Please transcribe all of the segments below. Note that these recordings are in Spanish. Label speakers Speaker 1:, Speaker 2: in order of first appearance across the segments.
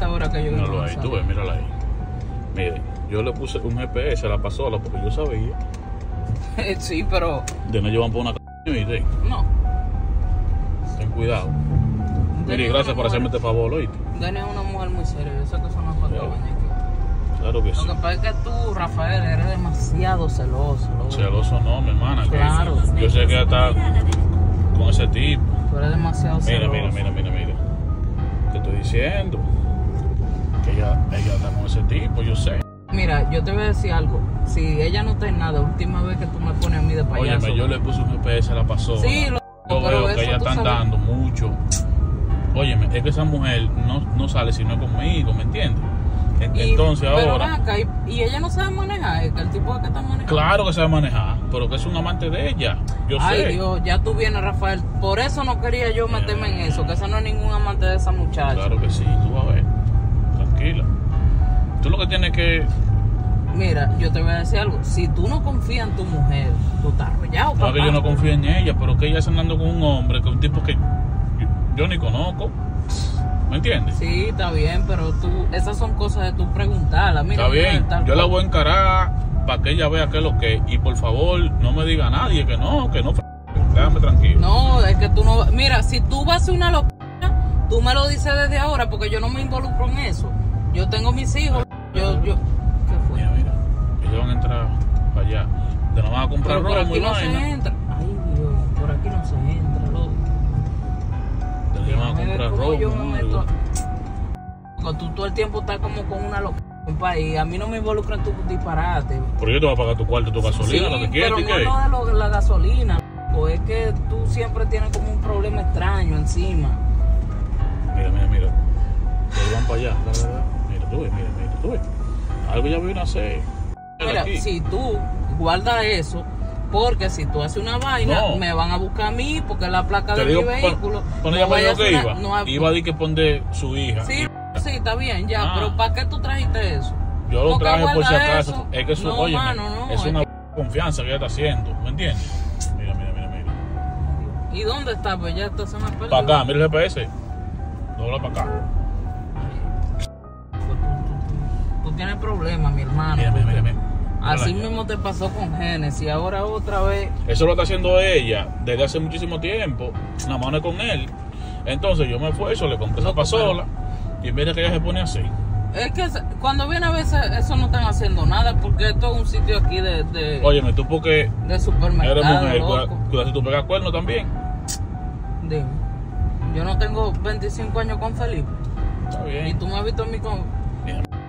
Speaker 1: esta hora que yo iba a
Speaker 2: ahí, tú ves, mírala ahí. Mire, yo le puse un GPS a la pasola porque yo sabía
Speaker 1: sí, pero
Speaker 2: de no llevar por una c
Speaker 1: no.
Speaker 2: Ten cuidado. Mire, gracias por hacerme este favor, ¿oíste?
Speaker 1: Denny es una mujer muy seria. Yo sé que eso no es para
Speaker 2: Claro. que sí.
Speaker 1: Lo que pasa es que tú, Rafael, eres demasiado celoso. loco.
Speaker 2: Celoso no, mi hermana. que
Speaker 1: Claro.
Speaker 2: Yo sé que está con ese tipo.
Speaker 1: Tú eres demasiado
Speaker 2: Mira,
Speaker 1: celoso.
Speaker 2: mira, mira, mira, mira. Te estoy diciendo que ella, ella está con ese tipo, yo sé.
Speaker 1: Mira, yo te voy a decir algo. Si ella no está en nada, última vez que tú me pones a mí de payaso.
Speaker 2: Óyeme, yo le puse un GPS a la pasola.
Speaker 1: Sí, lo-
Speaker 2: Yo veo que ella
Speaker 1: sabes-
Speaker 2: dando mucho. Óyeme, es que esa mujer no, no sale si no es conmigo, ¿me entiendes?
Speaker 1: Y-
Speaker 2: Entonces
Speaker 1: pero
Speaker 2: ahora,
Speaker 1: acá, y, y ella no sabe manejar, el tipo que está manejando.
Speaker 2: claro que sabe manejar, pero que es un amante de ella. Yo
Speaker 1: Ay
Speaker 2: sé.
Speaker 1: Dios, ya tú vienes, Rafael. Por eso no quería yo meterme en eso, que esa no es ningún amante de esa muchacha.
Speaker 2: Claro que sí, tú vas a ver. Que tienes que.
Speaker 1: Mira, yo te voy a decir algo. Si tú no confías en tu mujer, tú estás arrollado,
Speaker 2: es que yo no confío en ella, pero que ella está andando con un hombre, con un tipo que yo, yo ni conozco. ¿Me entiendes?
Speaker 1: Sí, está bien, pero tú, esas son cosas de tú preguntarla. Mira,
Speaker 2: Está bien, yo la voy a encarar para que ella vea qué es lo que es. Y por favor, no me diga a nadie que no, que no. Déjame tranquilo.
Speaker 1: No, es que tú no. Mira, si tú vas a hacer una locura, tú me lo dices desde ahora, porque yo no me involucro en eso. Yo tengo mis hijos.
Speaker 2: Allá. Te nos van a comprar
Speaker 1: Pero por
Speaker 2: romo y
Speaker 1: aquí no
Speaker 2: vaina.
Speaker 1: se entra. Ay, Dios, por aquí no se entra, loco.
Speaker 2: Te nos van a comprar
Speaker 1: cómo yo me meto. Porque tú todo el tiempo estás como con una locura. Y a mí no me involucra en tu disparate.
Speaker 2: Pero yo te voy a pagar tu cuarto, tu gasolina,
Speaker 1: Sí,
Speaker 2: lo que quieras.
Speaker 1: pero
Speaker 2: ¿y
Speaker 1: no
Speaker 2: qué?
Speaker 1: lo de lo la gasolina. loco, Es que tú siempre tienes como un problema extraño encima.
Speaker 2: Mira, mira, mira. Ellos van para allá. la verdad. Mira, tú ves, mira, mira, tú ves. Algo ya vino a hacer.
Speaker 1: Mira,
Speaker 2: aquí.
Speaker 1: si tú guardas eso, porque si tú haces una vaina,
Speaker 2: No.
Speaker 1: me van a buscar a mí, porque es la placa
Speaker 2: Te
Speaker 1: de
Speaker 2: digo,
Speaker 1: mi vehículo.
Speaker 2: cuando ella
Speaker 1: a
Speaker 2: que iba,
Speaker 1: no hay-
Speaker 2: iba a decir que pone su hija.
Speaker 1: Sí, sí, está bien, ya,
Speaker 2: Ah.
Speaker 1: pero ¿para qué tú trajiste eso?
Speaker 2: Yo lo traje por si acaso.
Speaker 1: eso.
Speaker 2: Es que eso,
Speaker 1: No,
Speaker 2: oye,
Speaker 1: mano, no,
Speaker 2: es
Speaker 1: es
Speaker 2: una
Speaker 1: que-
Speaker 2: confianza que ella está haciendo. ¿Me entiendes? Mira, mira, mira, mira.
Speaker 1: ¿Y dónde está? Pues ya está, perdió.
Speaker 2: Para acá, mira el GPS. Dobla para acá.
Speaker 1: Tú, tú- tú- tú tienes problemas, mi hermano.
Speaker 2: Mira, mira, mira.
Speaker 1: Así mismo te pasó con Genesis, ahora otra vez.
Speaker 2: Eso lo está haciendo ella desde hace muchísimo tiempo. Nada más no es con él. Entonces yo me esfuerzo, le compré esa pasola. Y mira que ella se pone así.
Speaker 1: Es que cuando viene a veces eso no están haciendo nada porque esto es un sitio aquí de, de,
Speaker 2: Óyeme, tú porque
Speaker 1: de supermercado.
Speaker 2: eres mujer,
Speaker 1: loco.
Speaker 2: cuida, si tú pegas cuerno también.
Speaker 1: Dime. Yo no tengo 25 años con Felipe.
Speaker 2: Está
Speaker 1: Y
Speaker 2: bien.
Speaker 1: tú me has visto en mi con.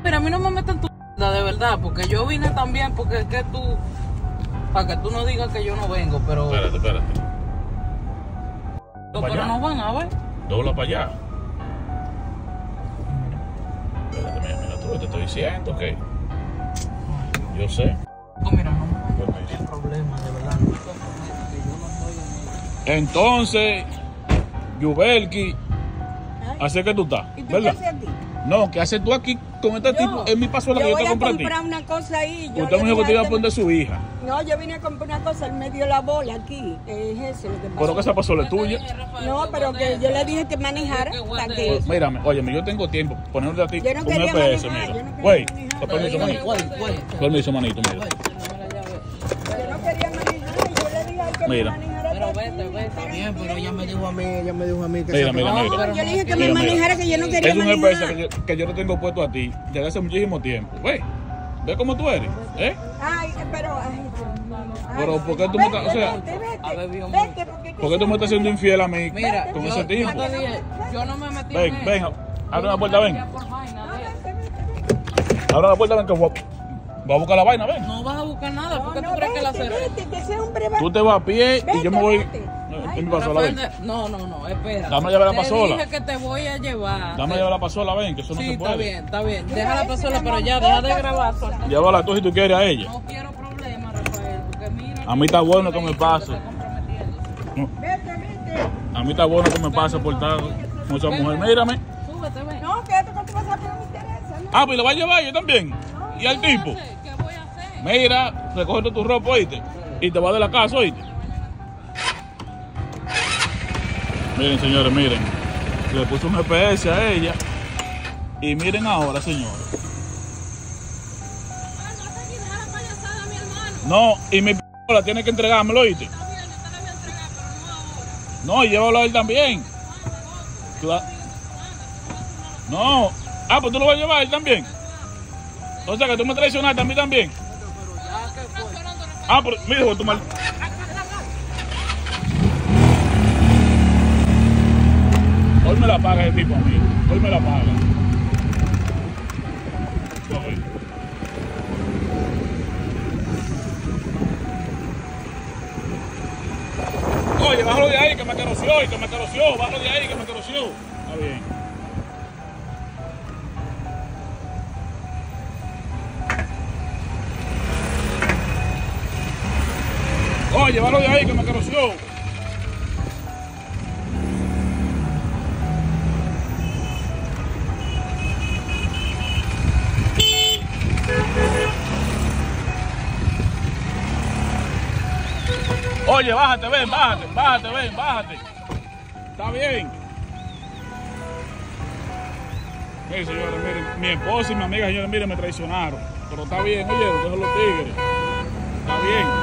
Speaker 2: Mira,
Speaker 1: a mí no me meten tu de verdad, porque yo vine también porque es que tú. Para que tú no digas que yo no vengo, pero.
Speaker 2: espérate, espérate.
Speaker 1: pero
Speaker 2: para allá.
Speaker 1: no van a ver.
Speaker 2: Dobla para allá. Espérate, mira, mira, tú te estoy diciendo que yo sé.
Speaker 1: No, mira, no me van a
Speaker 2: Permiso.
Speaker 1: meter problemas, de verdad. No te prometo que yo no estoy en
Speaker 2: Entonces, Yubelki, ¿hace que tú estás?
Speaker 3: ¿Y tú
Speaker 2: ¿Verdad?
Speaker 3: qué haces aquí?
Speaker 2: No, ¿qué haces tú aquí con este
Speaker 3: Yo-
Speaker 2: tipo? Es mi pasola que
Speaker 3: yo
Speaker 2: yo
Speaker 3: voy
Speaker 2: te
Speaker 3: a
Speaker 2: compré a
Speaker 3: comprar una cosa ahí. yo
Speaker 2: Usted me dijo que te iba a poner su hija.
Speaker 3: No, yo vine a comprar una cosa, él me dio la bola aquí. Es eso lo que pasó.
Speaker 2: Pero que esa pasola es tuya.
Speaker 3: No, pero que yo le dije que manejara para que...
Speaker 2: Pues, mírame, óyeme, yo tengo tiempo ponerte a ti
Speaker 3: Yo no
Speaker 2: un EPS,
Speaker 3: manejar,
Speaker 2: mira.
Speaker 3: yo no quería
Speaker 2: Güey, te permiso, manito. Permiso, manito, mira.
Speaker 3: Yo no quería manejar y yo le dije a él que
Speaker 2: Mira.
Speaker 1: Pero vete, vete.
Speaker 4: Bien, pero ella me dijo a mí, ella me dijo a mí que
Speaker 2: Mira,
Speaker 4: se
Speaker 2: mira, mira.
Speaker 3: No, yo le dije que
Speaker 2: Mira,
Speaker 3: me
Speaker 2: mira.
Speaker 3: manejara, que yo no quería
Speaker 2: Es
Speaker 3: manejar.
Speaker 2: EPS que yo, que yo lo tengo puesto a ti desde hace muchísimo tiempo. Ve, ve cómo tú eres, ¿eh?
Speaker 3: Ay, pero... Ay,
Speaker 2: Pero, ¿por qué tú me estás- o sea,
Speaker 3: vete, vete,
Speaker 1: a ver, Dios
Speaker 3: vete, porque...
Speaker 2: ¿Por qué tú me estás siendo infiel a mí
Speaker 1: Mira,
Speaker 2: con
Speaker 1: yo,
Speaker 2: ese tipo?
Speaker 1: yo no me metí
Speaker 2: Ven,
Speaker 1: en
Speaker 2: ven, abre la puerta, ven. Abre la puerta, ven que voy voy a buscar la vaina, ven.
Speaker 1: No vas a buscar nada,
Speaker 3: No,
Speaker 1: porque
Speaker 3: no,
Speaker 1: tú crees que la
Speaker 3: vete,
Speaker 1: cerré.
Speaker 3: vete, que ese hombre va...
Speaker 2: Tú te vas a pie y yo me voy. ¿Qué ven.
Speaker 1: no, no, no, espera.
Speaker 2: Dame a llevar la pasola.
Speaker 1: dije que te voy a llevar.
Speaker 2: Dame a llevar la pasola, ven, que eso no
Speaker 1: Sí,
Speaker 2: se
Speaker 1: está
Speaker 2: puede.
Speaker 1: bien, está bien. Deja la pasola, pero ya, deja de grabar. suelta.
Speaker 2: Llévala tú si tú quieres a ella.
Speaker 1: No quiero problemas, Rafael, porque mira.
Speaker 2: A mí está bueno que me pase.
Speaker 1: Está.
Speaker 3: Vete, vete.
Speaker 2: A mí está bueno que me pase por estar con esa mujer. Mírame.
Speaker 1: Súbete, ven.
Speaker 3: No, que esto que tú vas a hacer no me interesa, ¿no?
Speaker 2: Ah, pues lo va a llevar yo también. Y al
Speaker 1: ¿Qué
Speaker 2: tipo. Mira, recoge tu ropa, oíste. Y te vas de la casa, oíste. Miren, señores, miren. Le puse un GPS a ella. Y miren ahora, señores. No, y mi p la tiene que entregármelo, ¿oíste? No, llévalo a él también. No. Ah, pues tú lo vas a llevar a él también. O sea que tú me traicionaste a mí también. Ah, pero mira, hijo de tu mal. Hoy me la paga ese tipo a mí. Hoy me la paga. Oye, bájalo de ahí que me caroció que me caroció. Bájalo de ahí que me caroció. Está bien. Bájalo de ahí que me caroció. Oye, bájate, ven, bájate, bájate, ven, bájate. Está bien. Miren, señores, miren, mi esposa y mi amiga, señores, miren, me traicionaron. Pero está bien, oye, dejo los tigres. Está bien.